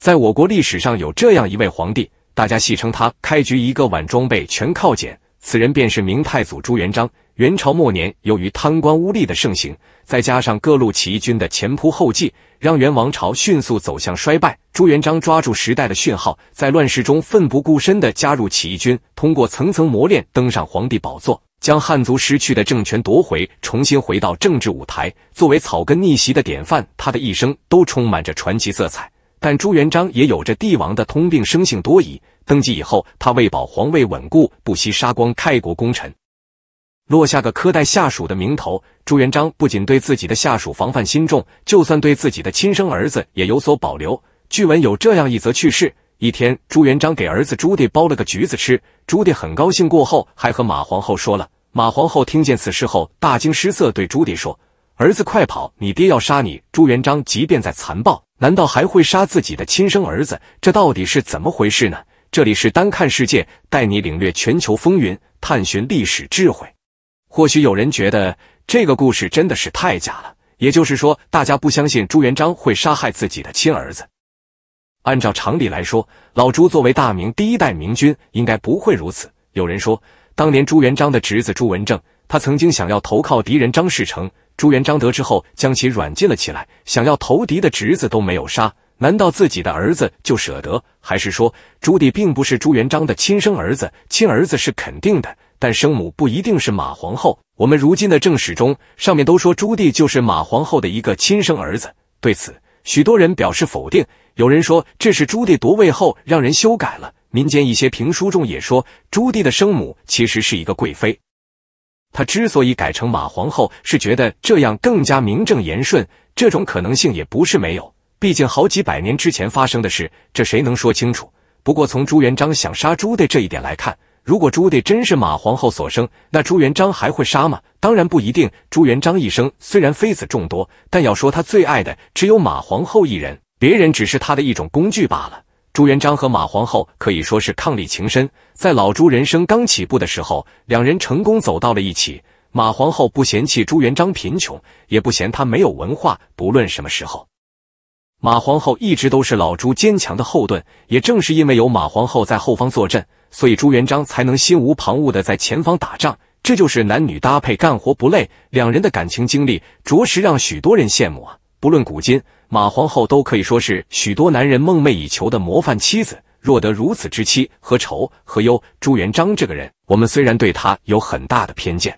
在我国历史上有这样一位皇帝，大家戏称他开局一个碗装备全靠捡。此人便是明太祖朱元璋。元朝末年，由于贪官污吏的盛行，再加上各路起义军的前仆后继，让元王朝迅速走向衰败。朱元璋抓住时代的讯号，在乱世中奋不顾身地加入起义军，通过层层磨练，登上皇帝宝座，将汉族失去的政权夺回，重新回到政治舞台。作为草根逆袭的典范，他的一生都充满着传奇色彩。但朱元璋也有着帝王的通病，生性多疑。登基以后，他为保皇位稳固，不惜杀光开国功臣，落下个苛待下属的名头。朱元璋不仅对自己的下属防范心重，就算对自己的亲生儿子也有所保留。据闻有这样一则趣事：一天，朱元璋给儿子朱棣剥了个橘子吃，朱棣很高兴，过后还和马皇后说了。马皇后听见此事后，大惊失色，对朱棣说：“儿子，快跑！你爹要杀你！”朱元璋即便再残暴。难道还会杀自己的亲生儿子？这到底是怎么回事呢？这里是单看世界，带你领略全球风云，探寻历史智慧。或许有人觉得这个故事真的是太假了，也就是说，大家不相信朱元璋会杀害自己的亲儿子。按照常理来说，老朱作为大明第一代明君，应该不会如此。有人说，当年朱元璋的侄子朱文正，他曾经想要投靠敌人张士诚。朱元璋得知后，将其软禁了起来。想要投敌的侄子都没有杀，难道自己的儿子就舍得？还是说朱棣并不是朱元璋的亲生儿子？亲儿子是肯定的，但生母不一定是马皇后。我们如今的正史中，上面都说朱棣就是马皇后的一个亲生儿子。对此，许多人表示否定。有人说这是朱棣夺位后让人修改了。民间一些评书中也说，朱棣的生母其实是一个贵妃。他之所以改成马皇后，是觉得这样更加名正言顺。这种可能性也不是没有，毕竟好几百年之前发生的事，这谁能说清楚？不过从朱元璋想杀朱棣这一点来看，如果朱棣真是马皇后所生，那朱元璋还会杀吗？当然不一定。朱元璋一生虽然妃子众多，但要说他最爱的只有马皇后一人，别人只是他的一种工具罢了。朱元璋和马皇后可以说是伉俪情深，在老朱人生刚起步的时候，两人成功走到了一起。马皇后不嫌弃朱元璋贫穷，也不嫌他没有文化。不论什么时候，马皇后一直都是老朱坚强的后盾。也正是因为有马皇后在后方坐镇，所以朱元璋才能心无旁骛的在前方打仗。这就是男女搭配，干活不累。两人的感情经历，着实让许多人羡慕啊！不论古今。马皇后都可以说是许多男人梦寐以求的模范妻子。若得如此之妻，何愁何忧？朱元璋这个人，我们虽然对他有很大的偏见，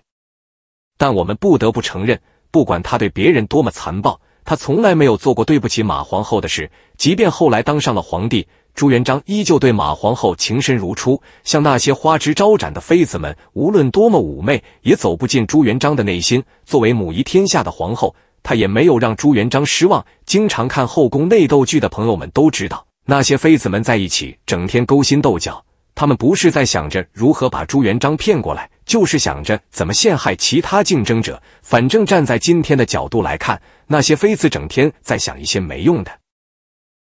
但我们不得不承认，不管他对别人多么残暴，他从来没有做过对不起马皇后的事。即便后来当上了皇帝，朱元璋依旧对马皇后情深如初。像那些花枝招展的妃子们，无论多么妩媚，也走不进朱元璋的内心。作为母仪天下的皇后。他也没有让朱元璋失望。经常看后宫内斗剧的朋友们都知道，那些妃子们在一起整天勾心斗角，他们不是在想着如何把朱元璋骗过来，就是想着怎么陷害其他竞争者。反正站在今天的角度来看，那些妃子整天在想一些没用的。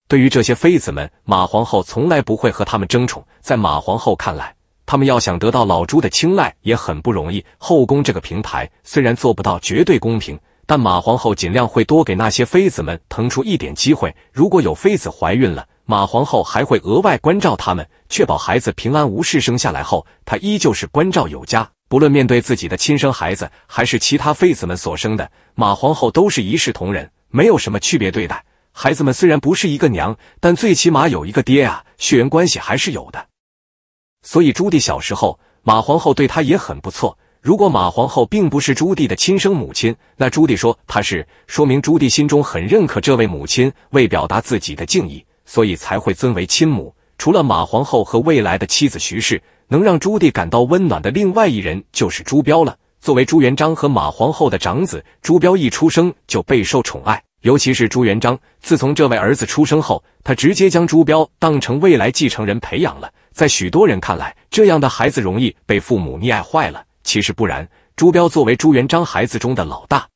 对于这些妃子们，马皇后从来不会和他们争宠。在马皇后看来，他们要想得到老朱的青睐也很不容易。后宫这个平台虽然做不到绝对公平。但马皇后尽量会多给那些妃子们腾出一点机会。如果有妃子怀孕了，马皇后还会额外关照他们，确保孩子平安无事。生下来后，她依旧是关照有加。不论面对自己的亲生孩子，还是其他妃子们所生的，马皇后都是一视同仁，没有什么区别对待。孩子们虽然不是一个娘，但最起码有一个爹啊，血缘关系还是有的。所以朱棣小时候，马皇后对他也很不错。如果马皇后并不是朱棣的亲生母亲，那朱棣说她是，说明朱棣心中很认可这位母亲，为表达自己的敬意，所以才会尊为亲母。除了马皇后和未来的妻子徐氏，能让朱棣感到温暖的另外一人就是朱标了。作为朱元璋和马皇后的长子，朱标一出生就备受宠爱，尤其是朱元璋，自从这位儿子出生后，他直接将朱标当成未来继承人培养了。在许多人看来，这样的孩子容易被父母溺爱坏了。其实不然，朱标作为朱元璋孩子中的老大，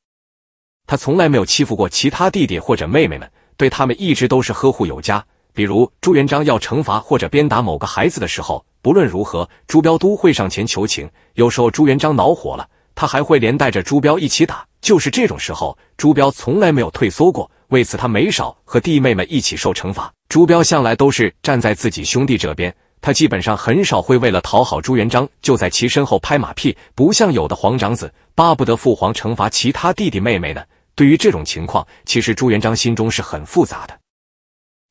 他从来没有欺负过其他弟弟或者妹妹们，对他们一直都是呵护有加。比如朱元璋要惩罚或者鞭打某个孩子的时候，不论如何，朱标都会上前求情。有时候朱元璋恼火了，他还会连带着朱标一起打。就是这种时候，朱标从来没有退缩过。为此，他没少和弟妹们一起受惩罚。朱标向来都是站在自己兄弟这边，他基本上很少会为了讨好朱元璋就在其身后拍马屁，不像有的皇长子巴不得父皇惩罚其他弟弟妹妹呢。对于这种情况，其实朱元璋心中是很复杂的。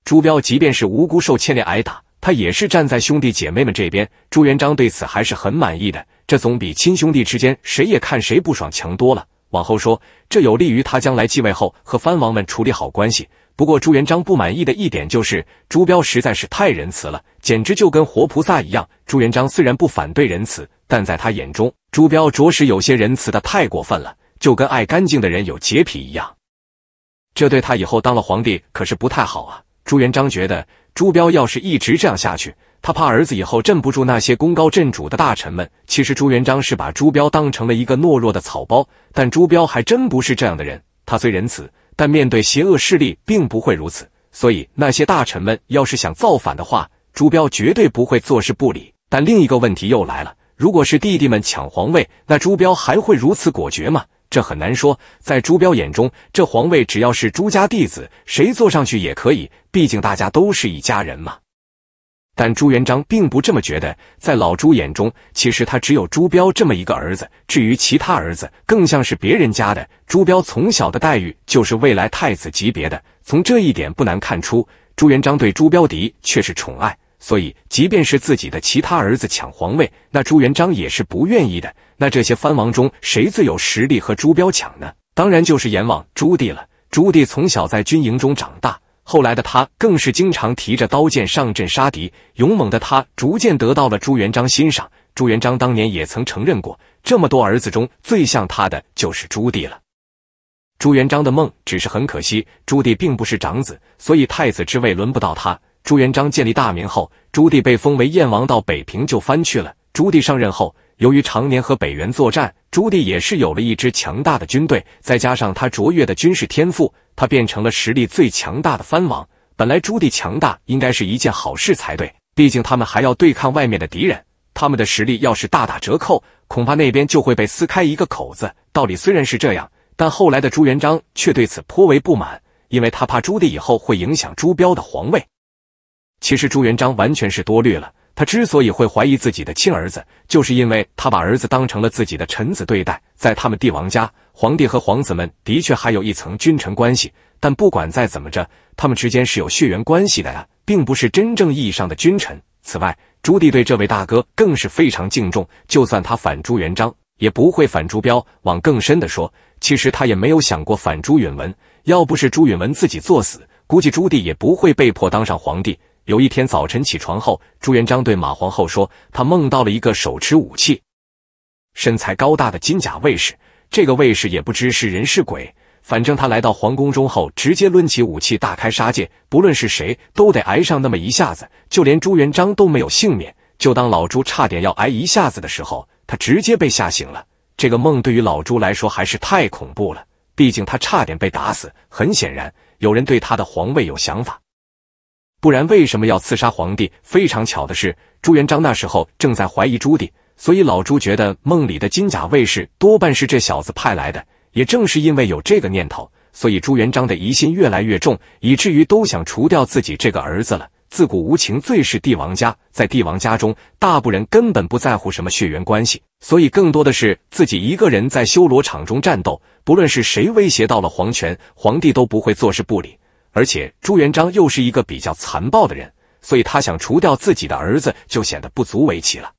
朱标即便是无辜受牵连挨打，他也是站在兄弟姐妹们这边。朱元璋对此还是很满意的，这总比亲兄弟之间谁也看谁不爽强多了。往后说，这有利于他将来继位后和藩王们处理好关系。不过朱元璋不满意的一点就是朱标实在是太仁慈了，简直就跟活菩萨一样。朱元璋虽然不反对仁慈，但在他眼中，朱标着实有些仁慈的太过分了。就跟爱干净的人有洁癖一样，这对他以后当了皇帝可是不太好啊。朱元璋觉得朱标要是一直这样下去，他怕儿子以后镇不住那些功高震主的大臣们。其实朱元璋是把朱标当成了一个懦弱的草包，但朱标还真不是这样的人。他虽仁慈，但面对邪恶势力并不会如此。所以那些大臣们要是想造反的话，朱标绝对不会坐视不理。但另一个问题又来了：如果是弟弟们抢皇位，那朱标还会如此果决吗？这很难说，在朱标眼中，这皇位只要是朱家弟子，谁坐上去也可以，毕竟大家都是一家人嘛。但朱元璋并不这么觉得，在老朱眼中，其实他只有朱标这么一个儿子，至于其他儿子，更像是别人家的。朱标从小的待遇就是未来太子级别的，从这一点不难看出，朱元璋对朱标的确是宠爱。所以，即便是自己的其他儿子抢皇位，那朱元璋也是不愿意的。那这些藩王中，谁最有实力和朱标抢呢？当然就是阎王朱棣了。朱棣从小在军营中长大，后来的他更是经常提着刀剑上阵杀敌，勇猛的他逐渐得到了朱元璋欣赏。朱元璋当年也曾承认过，这么多儿子中最像他的就是朱棣了。朱元璋的梦只是很可惜，朱棣并不是长子，所以太子之位轮不到他。朱元璋建立大明后，朱棣被封为燕王，到北平就翻去了。朱棣上任后，由于常年和北元作战，朱棣也是有了一支强大的军队，再加上他卓越的军事天赋，他变成了实力最强大的藩王。本来朱棣强大应该是一件好事才对，毕竟他们还要对抗外面的敌人，他们的实力要是大打折扣，恐怕那边就会被撕开一个口子。道理虽然是这样，但后来的朱元璋却对此颇为不满，因为他怕朱棣以后会影响朱标的皇位。其实朱元璋完全是多虑了。他之所以会怀疑自己的亲儿子，就是因为他把儿子当成了自己的臣子对待。在他们帝王家，皇帝和皇子们的确还有一层君臣关系，但不管再怎么着，他们之间是有血缘关系的呀，并不是真正意义上的君臣。此外，朱棣对这位大哥更是非常敬重，就算他反朱元璋，也不会反朱标。往更深的说，其实他也没有想过反朱允文。要不是朱允文自己作死，估计朱棣也不会被迫当上皇帝。有一天早晨起床后，朱元璋对马皇后说：“他梦到了一个手持武器、身材高大的金甲卫士。这个卫士也不知是人是鬼，反正他来到皇宫中后，直接抡起武器大开杀戒，不论是谁都得挨上那么一下子。就连朱元璋都没有幸免。就当老朱差点要挨一下子的时候，他直接被吓醒了。这个梦对于老朱来说还是太恐怖了，毕竟他差点被打死。很显然，有人对他的皇位有想法。”不然为什么要刺杀皇帝？非常巧的是，朱元璋那时候正在怀疑朱棣，所以老朱觉得梦里的金甲卫士多半是这小子派来的。也正是因为有这个念头，所以朱元璋的疑心越来越重，以至于都想除掉自己这个儿子了。自古无情最是帝王家，在帝王家中，大部人根本不在乎什么血缘关系，所以更多的是自己一个人在修罗场中战斗。不论是谁威胁到了皇权，皇帝都不会坐视不理。而且朱元璋又是一个比较残暴的人，所以他想除掉自己的儿子就显得不足为奇了。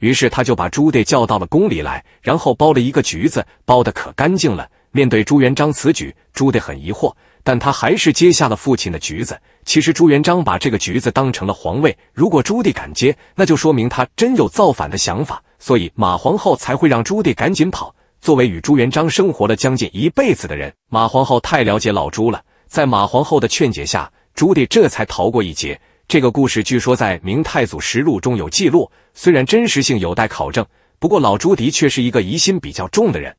于是他就把朱棣叫到了宫里来，然后包了一个橘子，包的可干净了。面对朱元璋此举，朱棣很疑惑，但他还是接下了父亲的橘子。其实朱元璋把这个橘子当成了皇位，如果朱棣敢接，那就说明他真有造反的想法，所以马皇后才会让朱棣赶紧跑。作为与朱元璋生活了将近一辈子的人，马皇后太了解老朱了。在马皇后的劝解下，朱棣这才逃过一劫。这个故事据说在《明太祖实录》中有记录，虽然真实性有待考证，不过老朱的确是一个疑心比较重的人。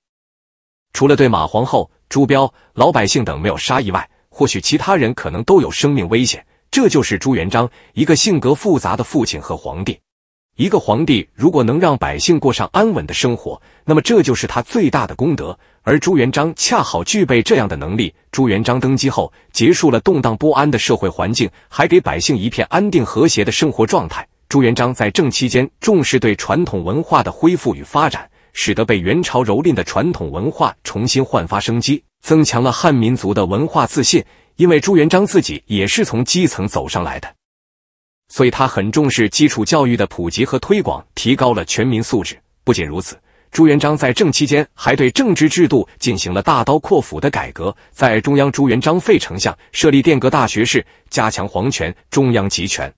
除了对马皇后、朱标、老百姓等没有杀意外，或许其他人可能都有生命危险。这就是朱元璋一个性格复杂的父亲和皇帝。一个皇帝如果能让百姓过上安稳的生活，那么这就是他最大的功德。而朱元璋恰好具备这样的能力。朱元璋登基后，结束了动荡不安的社会环境，还给百姓一片安定和谐的生活状态。朱元璋在政期间重视对传统文化的恢复与发展，使得被元朝蹂躏的传统文化重新焕发生机，增强了汉民族的文化自信。因为朱元璋自己也是从基层走上来的。所以他很重视基础教育的普及和推广，提高了全民素质。不仅如此，朱元璋在政期间还对政治制度进行了大刀阔斧的改革。在中央，朱元璋废丞相，设立殿阁大学士，加强皇权，中央集权。